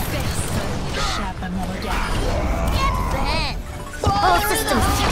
this! Get back! All systems